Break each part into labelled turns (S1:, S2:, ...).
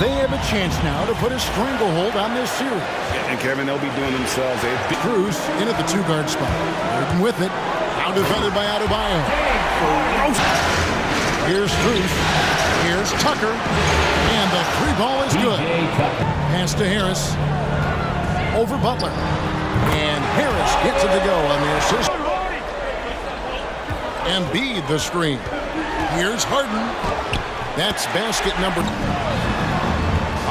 S1: They have a chance now to put a stranglehold on this series.
S2: And Kevin, they'll be doing themselves a big
S1: Cruz in at the two-guard spot. Burton with it. Now defended by Adebayo. Here's Cruz. Here's Tucker. And the three ball is good. Pass to Harris. Over Butler. And Harris gets it to go on the assist. Embiid the screen. Here's Harden. That's basket number.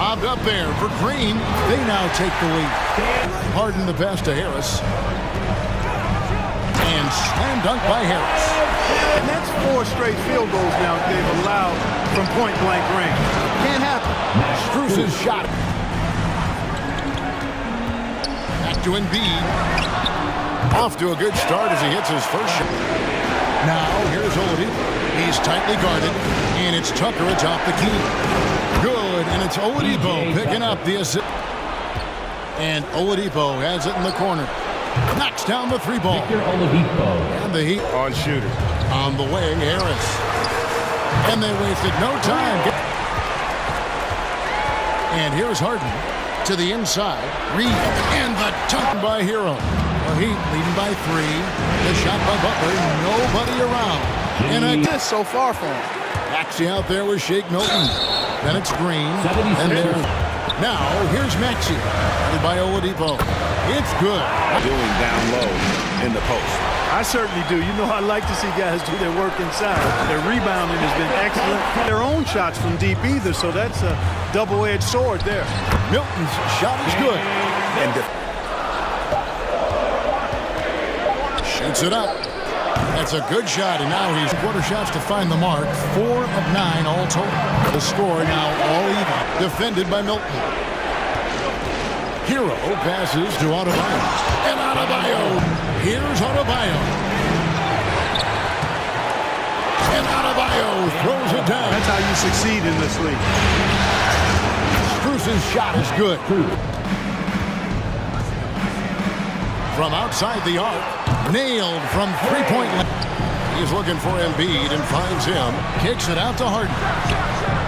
S1: Bobbed up there for Green. They now take the lead. Harden the pass to Harris. And slam dunk by Harris.
S3: And that's four straight field goals now they've allowed from point blank range. Can't happen.
S1: Strus's shot. Back to Embiid. Off to a good start as he hits his first shot. Now here's Oladipo. He's tightly guarded, and it's Tucker atop the key. Good, and it's Oladipo picking up the assist. And Oladipo has it in the corner. Knocks down the three ball. And the Heat
S2: on shooter.
S1: on the way, Harris. And they wasted no time. And here's Harden to the inside. Reed and the dunk by Herro. The Heat leading by three. The shot by Butler. Nobody around. And a
S3: This so far for him.
S1: Maxey out there with Shake Milton. Then it's Green. And there. Now here's Maxey. Guarded by Oladipo. It's good.
S2: Doing down low in the post.
S3: I certainly do. You know I like to see guys do their work inside. Their rebounding has been excellent. Their own shots from deep either, so that's a double-edged sword there.
S1: Milton's shot is good.
S2: And the
S1: Shoots it up. That's a good shot, and now he's quarter shots to find the mark. Four of nine all total. The score now all even. Defended by Milton. Herro passes to Adebayo. And Adebayo. Here's Adebayo. And Adebayo throws it down.
S3: That's how you succeed in this league.
S1: Bruce's shot is good. From outside the arc. Nailed from three-point line. He's looking for Embiid and finds him. Kicks it out to Harden.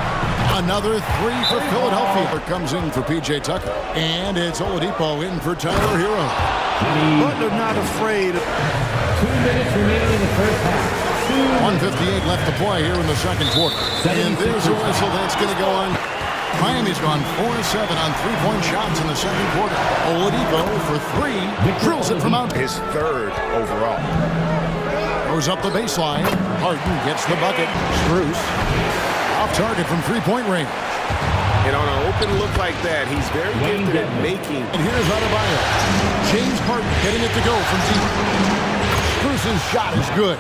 S1: Another three for Philadelphia. Comes in for P.J. Tucker. And it's Oladipo in for Tyler Herro.
S3: Butler not afraid.
S4: Two minutes remaining in the first half.
S1: 158 left to play here in the second quarter. And there's a whistle that's going to go on. Miami's gone 4-7 on three-point shots in the second quarter. Oladipo for three. Drills it from out.
S2: his third overall.
S1: Goes up the baseline. Harden gets the bucket. Strus off target from three-point range.
S2: And on an open look like that, he's very gifted at making.
S1: And here's Adebayo. James Harden getting it to go from deep. Strus's shot is good.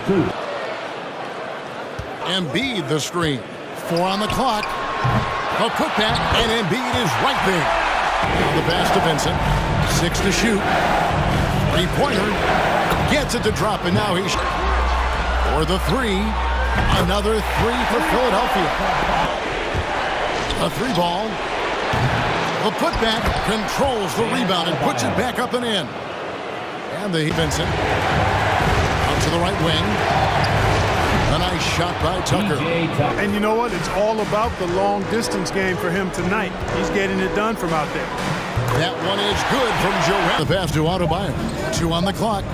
S1: Embiid the screen. Four on the clock. A putback, and Embiid is right there. Now the pass to Vincent. Six to shoot. Three-pointer. Gets it to drop, and now he's for the three. Another three for Philadelphia. A three ball. The putback controls the rebound and puts it back up and in. And the Vincent out to the right wing. A nice shot by Tucker.
S3: And you know what? It's all about the long distance game for him tonight. He's getting it done from out there.
S1: That one is good from Joel. The pass to Adebayo. Two on the clock.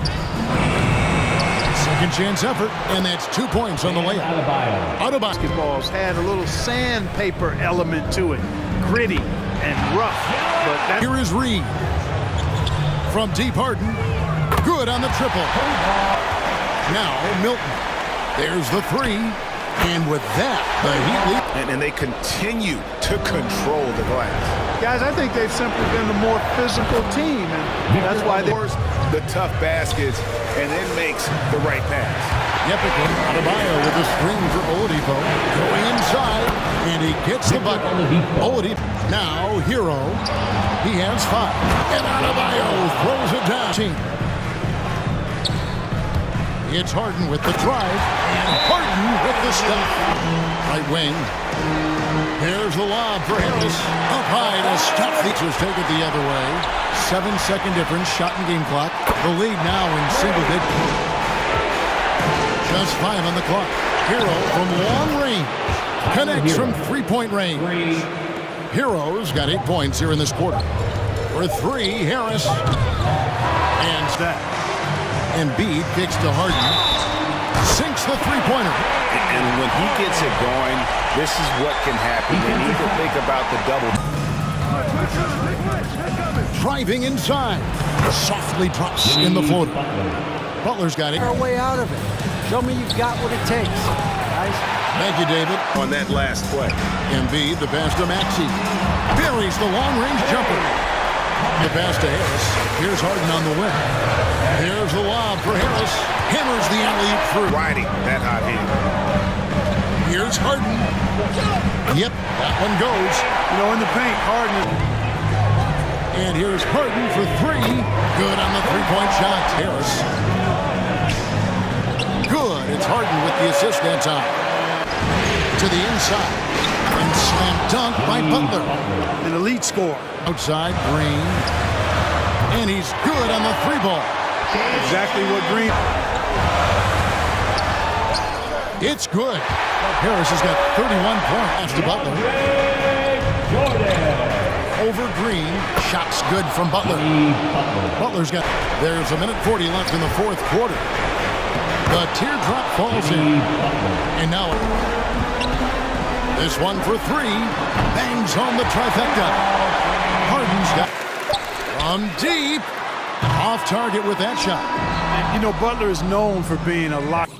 S1: Second chance effort, and that's two points on the layup.
S4: Adebayo.
S1: Adebayo.
S3: Basketballs had a little sandpaper element to it. Gritty and rough. But that
S1: Here is Reed. From deep Harden. Good on the triple. Now Milton. There's the three. And with that, the Heat lead.
S2: And, and they continue to control the glass.
S3: guys, I think they've simply been the more physical team, and that's why they
S2: Scores the tough baskets and then makes the right pass.
S1: Yepika, Adebayo with a screen for Oladipo. Going inside, and he gets the bucket. Oladipo. Now, Herro. He has five. And Adebayo throws it down. It's Harden with the drive, and Harden with the stop. Right wing. Here's the lob for Harris. Up high to stop. Features take it the other way. Seven second difference, shot and game clock. The lead now in single digits. Just five on the clock. Herro from long range. Connects from three-point range. Herro's got eight points here in this quarter. For three, Harris. And
S3: That.
S1: Embiid kicks to Harden. Sinks the three-pointer.
S2: And when he gets it going, this is what can happen. They need to think about the double.
S1: Driving inside. Softly drops in the floater. Butler's got it.
S5: our way out of it. Show me you've got what it takes. Guys,
S1: Thank you, David.
S2: on that last play.
S1: Embiid, the pass to Maxey. Buries the long-range jumper. The pass to Harris. Here's Harden on the wing. Here's the lob for Harris. Hammers the alley-oop through.
S2: Riding that hot hand.
S1: Here's Harden. Yep, that one goes.
S3: You know, in the paint, Harden.
S1: And here's Harden for three. Good on the three-point shot. Harris. Good. It's Harden with the assist that time. To the inside. And slam dunk by Butler.
S3: An elite score.
S1: Outside, Green. And he's good on the three ball.
S3: Exactly what Green.
S1: It's good. Harris has got 31 points to Butler. Over Green. Shots good from Butler. Butler's got. There's a minute 40 left in the fourth quarter. The teardrop falls in. And now this one for three. Bangs home the trifecta. Harden's got from deep. Off target with that shot.
S3: You know, Butler is known for being a lot.